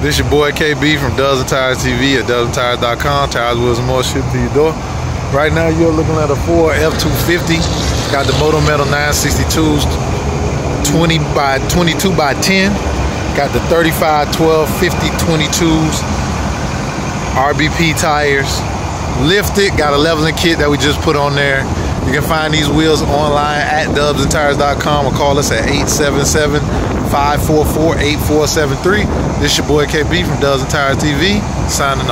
This your boy KB from and Tires TV at dubsandtires.com. Tires, wheels, and more shipped to your door. Right now, you're looking at a Ford F250. Got the Moto Metal 962s, 20 by 22 by 10. Got the 35, 12, 50, 22s, RBP tires. Lifted, got a leveling kit that we just put on there. You can find these wheels online at dubsandtires.com or call us at 877 544 8473. This is your boy KB from Dubs and Tires TV, signing off.